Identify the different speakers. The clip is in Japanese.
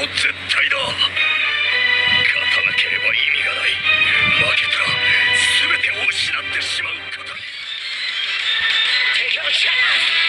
Speaker 1: と絶対だ勝たなければ意味がない。負けたら全てを失ってしまうこと敵を撃ちす。